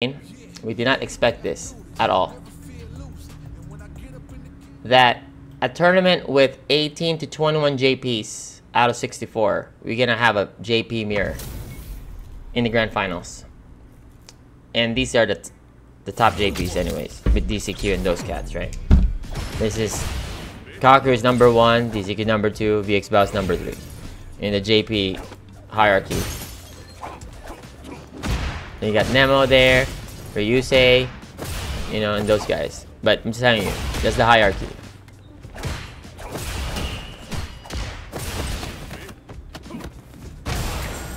we did not expect this at all. That a tournament with 18 to 21 JPs out of 64, we're gonna have a JP mirror in the grand finals. And these are the, the top JPs anyways, with DCQ and those cats, right? This is is number one, DCQ number two, VX Bao number three. In the JP hierarchy. Then you got Nemo there, Ryusei, you know, and those guys. But I'm just telling you, that's the hierarchy.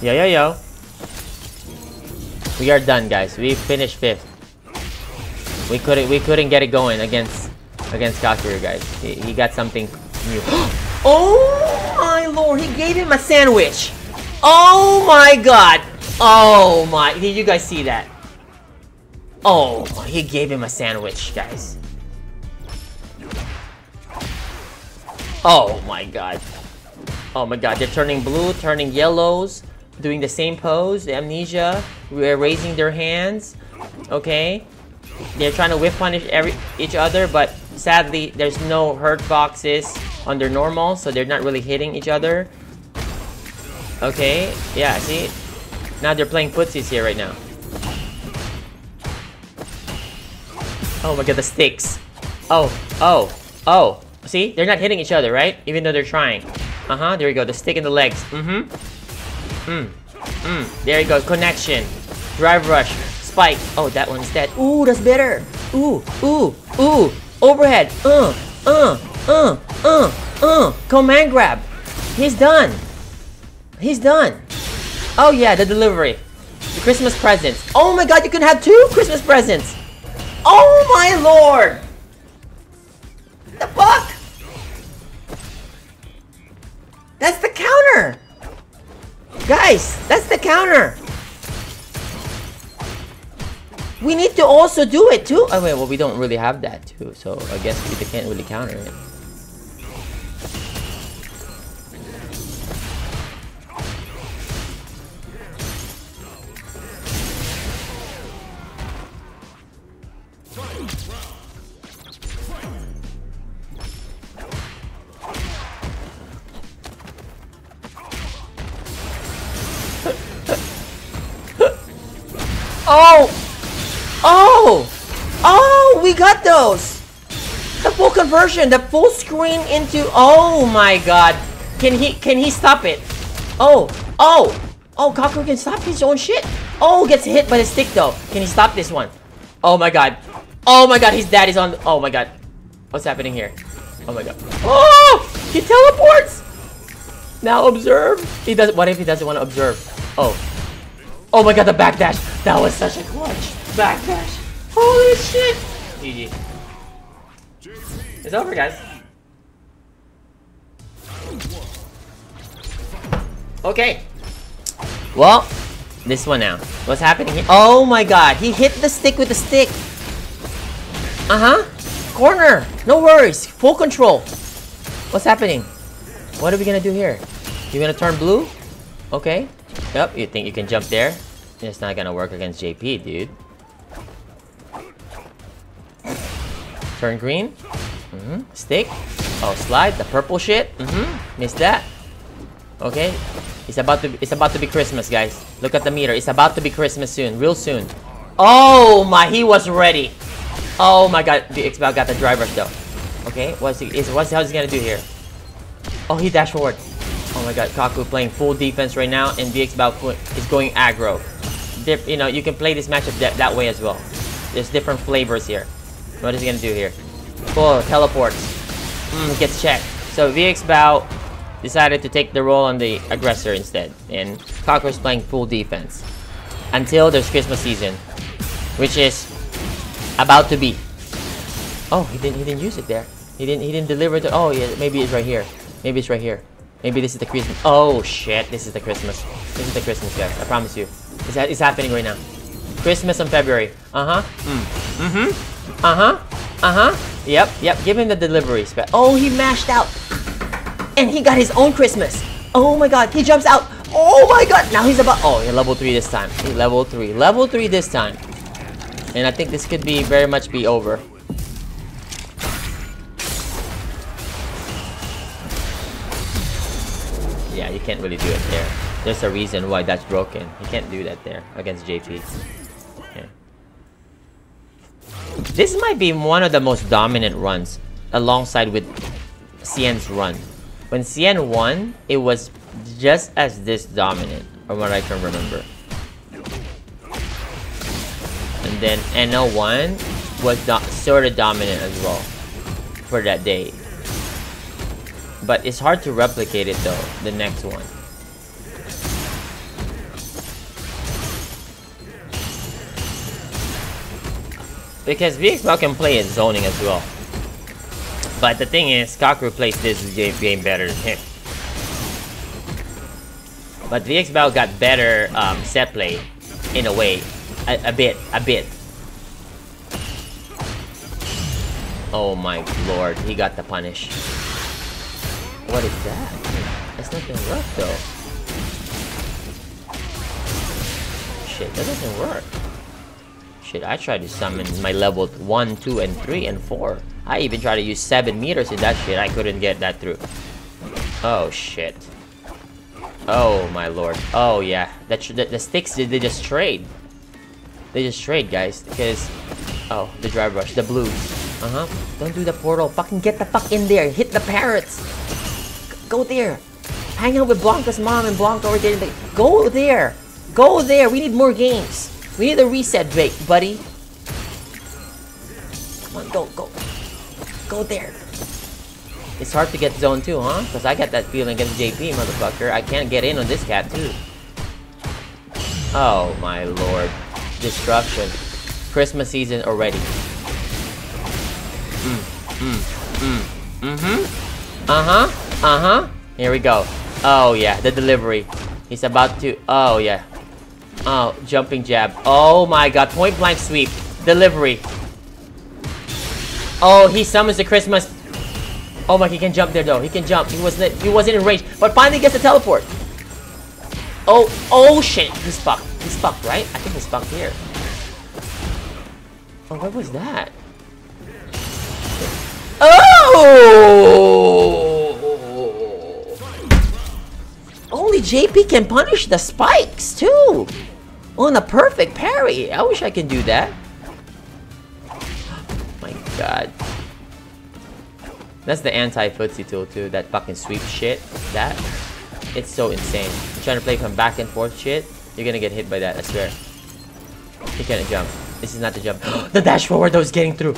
Yo, yo, yo. We are done, guys. We finished fifth. We couldn't, we couldn't get it going against, against Kakeru, guys. He, he got something new. oh my lord! He gave him a sandwich. Oh my god! Oh my! Did you guys see that? Oh, he gave him a sandwich, guys. Oh my god. Oh my god, they're turning blue, turning yellows, doing the same pose, the amnesia, we're raising their hands, okay? They're trying to whiff punish every each other, but sadly, there's no hurt boxes their normal, so they're not really hitting each other. Okay, yeah, see? Now they're playing footsies here right now. Oh my god, the sticks. Oh, oh, oh. See? They're not hitting each other, right? Even though they're trying. Uh-huh, there you go. The stick in the legs. Mm-hmm. Mm. Mm. There you go. Connection. Drive rush. Spike. Oh, that one's dead. Ooh, that's better. Ooh, ooh, ooh. Overhead. Uh, uh, uh, uh, uh. Command grab. He's done. He's done. Oh yeah, the delivery. The Christmas presents. Oh my god, you can have two Christmas presents. Oh my lord! The fuck? That's the counter! Guys, that's the counter! We need to also do it too! Oh wait, well we don't really have that too, so I guess we can't really counter it. Oh! Oh! Oh, we got those! The full conversion, the full screen into... Oh my god. Can he can he stop it? Oh! Oh! Oh, Kakeru can stop his own shit? Oh, gets hit by the stick though. Can he stop this one? Oh my god. Oh my god, his dad is on... Oh my god. What's happening here? Oh my god. Oh! He teleports! Now observe. He does. What if he doesn't want to observe? Oh. Oh my god, the backdash! That was such a clutch! Backdash! Holy shit! GG. It's over, guys. Okay. Well, this one now. What's happening here? Oh my god, he hit the stick with the stick! Uh-huh. Corner! No worries. Full control. What's happening? What are we gonna do here? You gonna turn blue? Okay. Yep, you think you can jump there? It's not gonna work against JP, dude. Turn green. Mm -hmm. Stick. Oh, slide. The purple shit. Mm -hmm. Missed that. Okay. It's about to. Be, it's about to be Christmas, guys. Look at the meter. It's about to be Christmas soon. Real soon. Oh my! He was ready. Oh my God! The Xbox got the drivers though. Okay. What's he? Is what's how's he gonna do here? Oh, he dash forward. Oh my god, Kaku playing full defense right now, and VX Bao is going aggro. Dip, you know, you can play this matchup that, that way as well. There's different flavors here. What is he gonna do here? Oh, teleports. Mm, gets checked. So VX Bao decided to take the role on the aggressor instead, and Kaku is playing full defense. Until there's Christmas season, which is about to be. Oh, he didn't he didn't use it there. He didn't he didn't deliver it. Oh yeah, maybe it's right here. Maybe it's right here. Maybe this is the Christmas. Oh shit, this is the Christmas. This is the Christmas, guys. I promise you. It's, it's happening right now. Christmas in February. Uh-huh. Mm. Mm-hmm. Uh-huh. Uh-huh. Yep, yep. Give him the delivery spec. Oh, he mashed out. And he got his own Christmas. Oh my god, he jumps out. Oh my god. Now he's about... Oh, he level 3 this time. He level 3. Level 3 this time. And I think this could be very much be over. Can't really do it there. There's a reason why that's broken. You can't do that there against JP. This might be one of the most dominant runs alongside with Xian's run. When Cien won, it was just as this dominant, from what I can remember. And then NO1 was sort of dominant as well for that day. But it's hard to replicate it though, the next one. Because VXBL can play in zoning as well. But the thing is, Kakeru plays this game better than him. But VXBL got better um, set play, in a way. A, a bit, a bit. Oh my lord, he got the punish. What is that? That's nothing rough though. Shit, that doesn't work. Shit, I tried to summon my level 1, 2, and 3, and 4. I even tried to use 7 meters in that shit. I couldn't get that through. Oh, shit. Oh, my lord. Oh, yeah. That the, the sticks, they, they just trade. They just trade, guys. Because... Oh, the drive rush. The blues. Uh-huh. Don't do the portal. Fucking get the fuck in there. Hit the parrots. Go there. Hang out with Blanka's mom and Blanka over there. Go there. Go there. We need more games. We need a reset, break, buddy. Come on, go, go. Go there. It's hard to get zone 2, huh? Because I got that feeling against JP, motherfucker. I can't get in on this cat, too. Oh, my lord. Destruction. Christmas season already. Mm, mm, mm, mm-hmm. Uh-huh, uh-huh. Here we go. Oh, yeah, the delivery. He's about to... Oh, yeah. Oh, jumping jab. Oh my god, point blank sweep. Delivery. Oh, he summons the Christmas. Oh my, he can jump there though. He can jump. He wasn't he wasn't in range. But finally gets the teleport. Oh, oh shit. He's fucked. He's fucked, right? I think he's fucked here. Oh, what was that? Oh! JP can punish the spikes, too! On a perfect parry! I wish I could do that. my god. That's the anti-footsie tool, too. That fucking sweep shit. That. It's so insane. You're trying to play from back and forth shit, you're gonna get hit by that, I swear. He can't jump. This is not the jump. the dash forward that was getting through.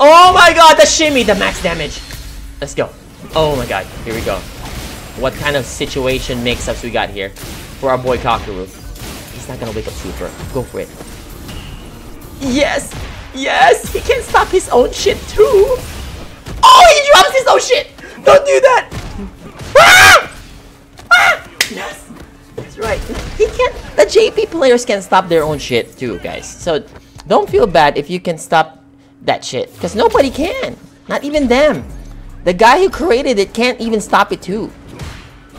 Oh my god, the shimmy, the max damage. Let's go. Oh my god, here we go what kind of situation mix-ups we got here for our boy Kakeru. He's not gonna wake up super. Go for it. Yes! Yes! He can stop his own shit too! Oh, he drops his own shit! Don't do that! Ah! Ah! Yes! That's right. He can the JP players can stop their own shit too, guys. So don't feel bad if you can stop that shit. Because nobody can. Not even them. The guy who created it can't even stop it too.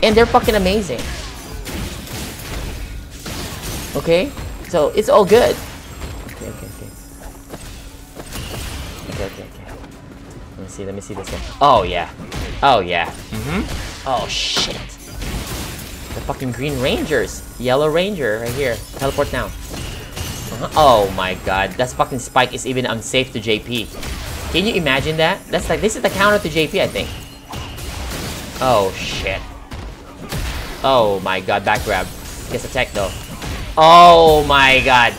And they're fucking amazing. Okay? So, it's all good. Okay, okay, okay. Okay, okay, okay. Let me see, let me see this one. Oh, yeah. Oh, yeah. Mm-hmm. Oh, shit. The fucking Green Rangers. Yellow Ranger right here. Teleport now. Uh -huh. Oh my god. That fucking spike is even unsafe to JP. Can you imagine that? That's like, this is the counter to JP, I think. Oh, shit. Oh my god, back grab. Gets attacked though. Oh my god.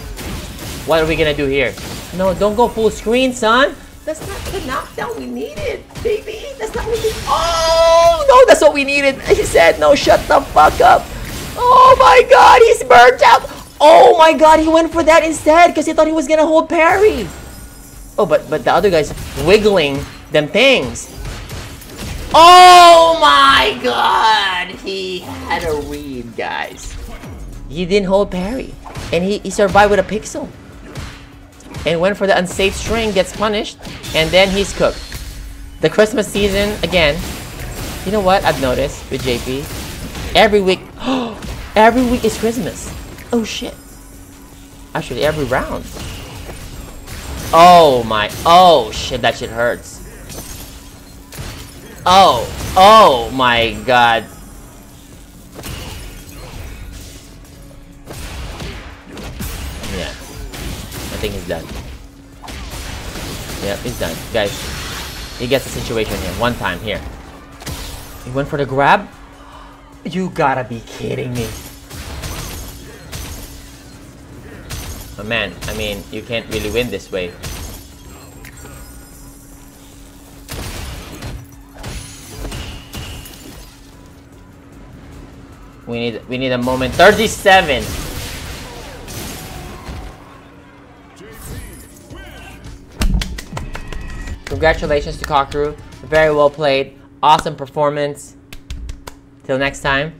What are we gonna do here? No, don't go full screen, son. That's not the knockdown we needed, baby. That's not what we Oh, no, that's what we needed. He said, no, shut the fuck up. Oh my god, he's burnt out. Oh my god, he went for that instead because he thought he was gonna hold parry. Oh, but but the other guy's wiggling them things. Oh my god! Guys. He didn't hold parry. And he, he survived with a pixel. And went for the unsafe string, gets punished, and then he's cooked. The Christmas season, again, you know what I've noticed with JP? Every week, every week is Christmas. Oh shit. Actually, every round. Oh my, oh shit, that shit hurts. Oh, oh my god. I think he's done. Yep, he's done. Guys, he gets the situation here, one time, here. He went for the grab? You gotta be kidding me. But man, I mean, you can't really win this way. We need we need a moment. 37! Congratulations to Kakeru. Very well played. Awesome performance. Till next time.